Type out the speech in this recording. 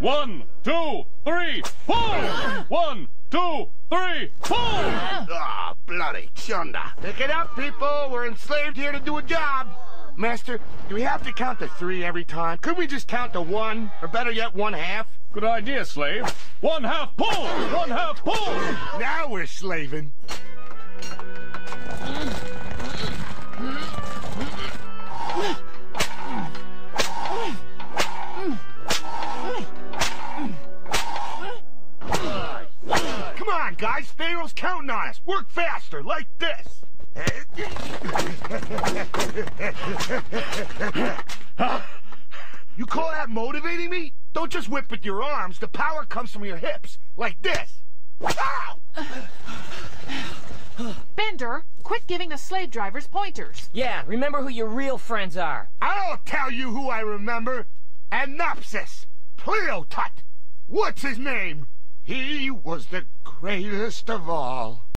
One, two, three, pull! One, two, three, pull! Ah, bloody chunder. Pick it up, people. We're enslaved here to do a job. Master, do we have to count to three every time? Could we just count to one? Or better yet, one half? Good idea, slave. One half pull! One half pull! Now we're slaving. Come on, guys. Pharaoh's counting on us. Work faster, like this. You call that motivating me? Don't just whip with your arms. The power comes from your hips, like this. Ow! Bender, quit giving the slave drivers pointers. Yeah, remember who your real friends are. I'll tell you who I remember. Anopsis. Pleotut. What's his name? He was the greatest of all.